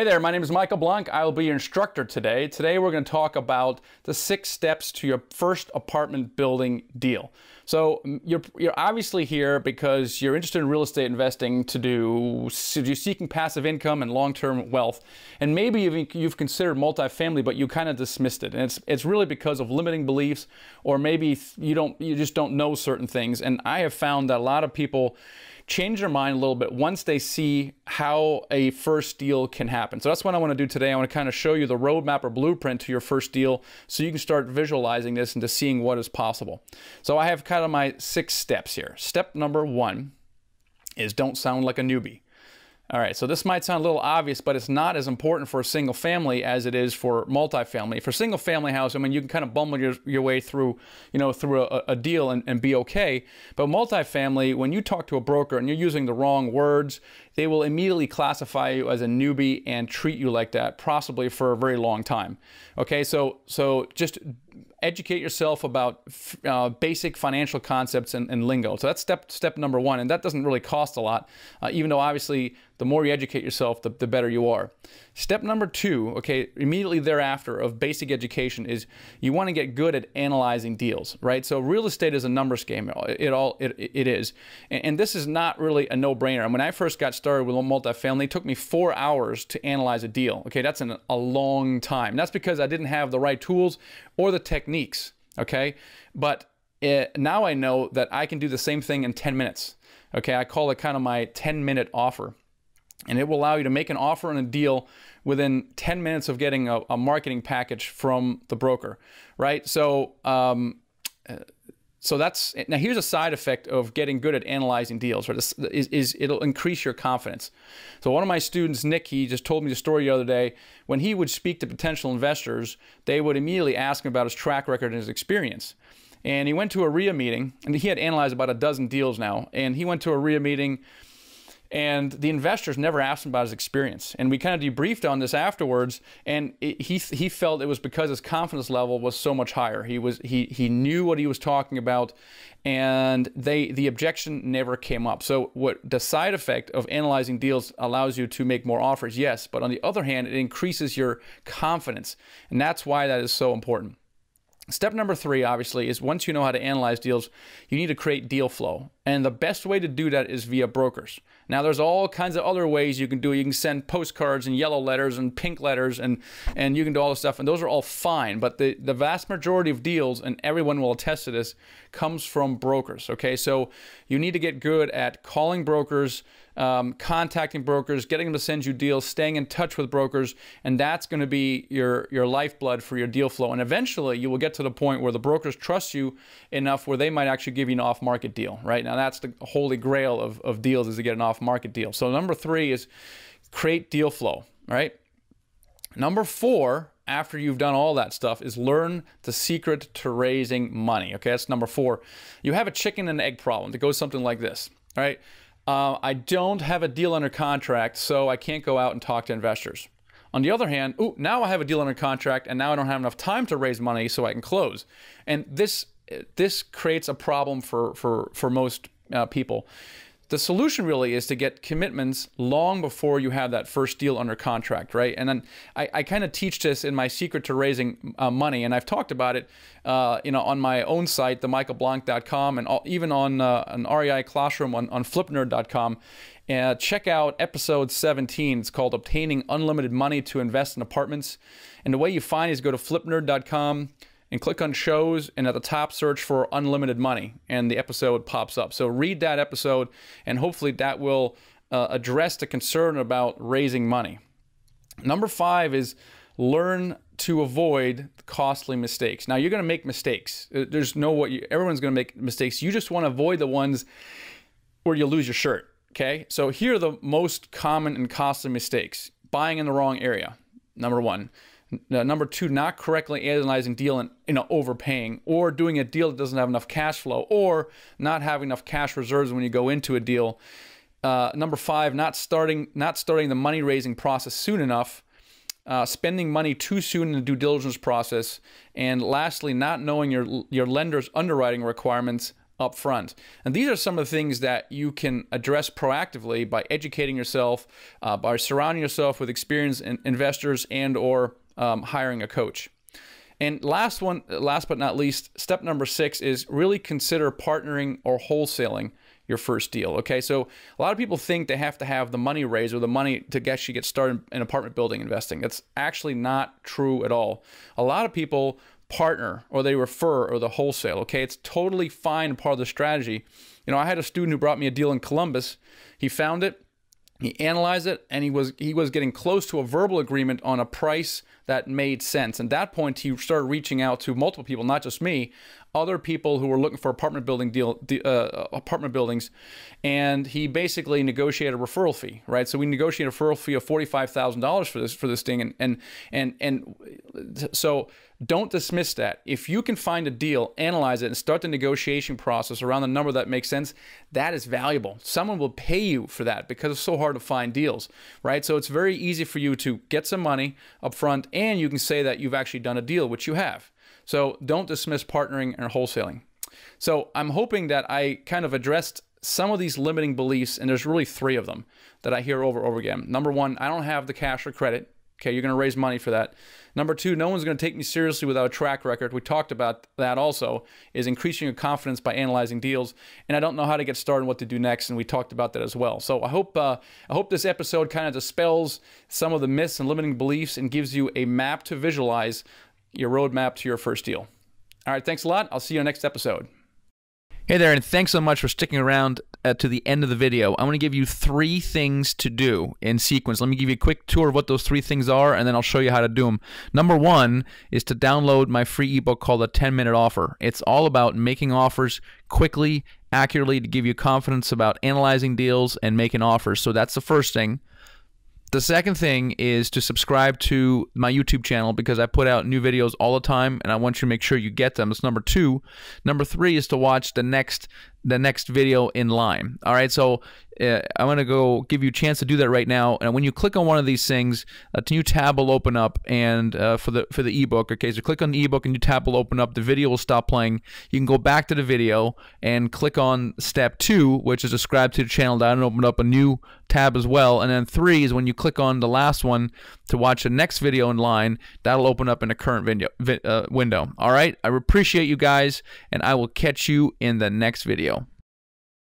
Hey there, my name is Michael Blank. I will be your instructor today. Today we're going to talk about the six steps to your first apartment building deal. So mm, you're, you're obviously here because you're interested in real estate investing to do, so you're seeking passive income and long-term wealth. And maybe you've, you've considered multifamily, but you kind of dismissed it. And it's, it's really because of limiting beliefs or maybe you don't, you just don't know certain things. And I have found that a lot of people change their mind a little bit once they see how a first deal can happen. So that's what I want to do today. I want to kind of show you the roadmap or blueprint to your first deal so you can start visualizing this into seeing what is possible. So I have kind of my six steps here. Step number one is don't sound like a newbie. All right, so this might sound a little obvious, but it's not as important for a single family as it is for multifamily. For single family house, I mean, you can kind of bumble your, your way through, you know, through a, a deal and, and be okay. But multifamily, when you talk to a broker and you're using the wrong words, they will immediately classify you as a newbie and treat you like that, possibly for a very long time. Okay, so so just educate yourself about uh, basic financial concepts and, and, lingo. So that's step step number one, and that doesn't really cost a lot, uh, even though obviously the more you educate yourself, the, the better you are. Step number two, okay, immediately thereafter of basic education is you want to get good at analyzing deals, right? So real estate is a numbers game. It all it, it is, and, and this is not really a no-brainer. And when I first got started with multifamily, it took me four hours to analyze a deal. Okay, that's an, a long time. That's because I didn't have the right tools or the techniques. Okay, but it, now I know that I can do the same thing in 10 minutes. Okay, I call it kind of my 10 minute offer and it will allow you to make an offer on a deal within 10 minutes of getting a, a marketing package from the broker, right? So, um, uh, so that's now here's a side effect of getting good at analyzing deals, right? Is, is, is, it'll increase your confidence. So one of my students, Nick, he just told me the story the other day. When he would speak to potential investors, they would immediately ask him about his track record and his experience. And he went to a REIA meeting, and he had analyzed about a dozen deals now. And he went to a REIA meeting and the investors never asked him about his experience. And we kind of debriefed on this afterwards, and it, he he felt it was because his confidence level was so much higher. He was he he knew what he was talking about, and they the objection never came up. So what the side effect of analyzing deals allows you to make more offers, yes, but on the other hand, it increases your confidence, and that's why that is so important. Step number three, obviously, is once you know how to analyze deals, you need to create deal flow. And the best way to do that is via brokers. Now, there's all kinds of other ways you can do it. You can send postcards and yellow letters and pink letters, and, and you can do all this stuff, and those are all fine. But the, the vast majority of deals, and everyone will attest to this, comes from brokers. Okay, so you need to get good at calling brokers, um, contacting brokers, getting them to send you deals, staying in touch with brokers, and that's going to be your your lifeblood for your deal flow. And eventually, you will get to the point where the brokers trust you enough where they might actually give you an off-market deal. Right now, that's the holy grail of, of deals is to get an off-market deal. So number three is create deal flow. Right. Number four after you've done all that stuff is learn the secret to raising money. Okay, that's number four. You have a chicken and egg problem that goes something like this. All right. Uh, I don't have a deal under contract, so I can't go out and talk to investors. On the other hand, ooh, now I have a deal under contract, and now I don't have enough time to raise money so I can close. And this this creates a problem for for for most uh, people. The solution really is to get commitments long before you have that first deal under contract, right? And then I, I kind of teach this in my secret to raising uh, money, and I've talked about it, uh, you know, on my own site, themichaelblank.com, and all, even on uh, an REI classroom on, on flipnerd.com. Uh, check out episode 17. It's called Obtaining Unlimited Money to Invest in Apartments. And the way you find is go to flipnerd.com and click on shows and at the top search for unlimited money and the episode pops up. So read that episode and hopefully that will uh, address the concern about raising money. Number five is learn to avoid costly mistakes. Now you're going to make mistakes. Uh, there's no what you, everyone's going to make mistakes. You just want to avoid the ones where you lose your shirt. Okay. So here are the most common and costly mistakes. Buying in the wrong area. Number one. Uh, number two, not correctly analyzing deal and you know overpaying, or doing a deal that doesn't have enough cash flow, or not having enough cash reserves when you go into a deal. Uh, number five, not starting not starting the money raising process soon enough. Uh, spending money too soon in the due diligence process, and lastly, not knowing your your lender's underwriting requirements up front. And these are some of the things that you can address proactively by educating yourself, uh, by surrounding yourself with experienced in investors and or um, hiring a coach. And last one, last but not least, step number six is really consider partnering or wholesaling your first deal. Okay, so a lot of people think they have to have the money raised or the money to actually get started in apartment building investing. That's actually not true at all. A lot of people partner or they refer or the wholesale. Okay, it's totally fine part of the strategy. You know, I had a student who brought me a deal in Columbus. He found it, he analyzed it, and he was he was getting close to a verbal agreement on a price that made sense. And at that point, he started reaching out to multiple people, not just me, other people who were looking for apartment building deal uh, apartment buildings, and he basically negotiated a referral fee, right? So we negotiated a referral fee of forty five thousand dollars for this for this thing, and and and and so don't dismiss that. If you can find a deal, analyze it, and start the negotiation process around the number that makes sense, that is valuable. Someone will pay you for that because it's so hard to find deals, right? So it's very easy for you to get some money up front, and you can say that you've actually done a deal, which you have. So don't dismiss partnering and wholesaling. So I'm hoping that I kind of addressed some of these limiting beliefs, and there's really three of them that I hear over and over again. Number one, I don't have the cash or credit. Okay, you're going to raise money for that. Number two, no one's going to take me seriously without a track record. We talked about that also, is increasing your confidence by analyzing deals. And I don't know how to get started and what to do next, and we talked about that as well. So I hope uh, I hope this episode kind of dispels some of the myths and limiting beliefs and gives you a map to visualize your roadmap to your first deal. All right, thanks a lot. I'll see you next episode. Hey there, and thanks so much for sticking around uh, to the end of the video. I'm going to give you three things to do in sequence. Let me give you a quick tour of what those three things are, and then I'll show you how to do them. Number one is to download my free ebook called The 10 Minute Offer. It's all about making offers quickly, accurately, to give you confidence about analyzing deals and making offers. So that's the first thing. The second thing is to subscribe to my YouTube channel because I put out new videos all the time and I want you to make sure you get them. That's number two. Number three is to watch the next the next video in line. All right, so uh, I'm to go give you a chance to do that right now. And when you click on one of these things, a new tab will open up, and uh, for the for the ebook. Okay, so click on the ebook, and new tab will open up. The video will stop playing. You can go back to the video and click on step two, which is subscribe to the channel. That'll open up a new tab as well. And then three is when you click on the last one to watch the next video in line. That'll open up in a current video uh, window. All right, I appreciate you guys, and I will catch you in the next video.